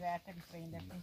വേട്ടടി ട്രെയിനിന്റെ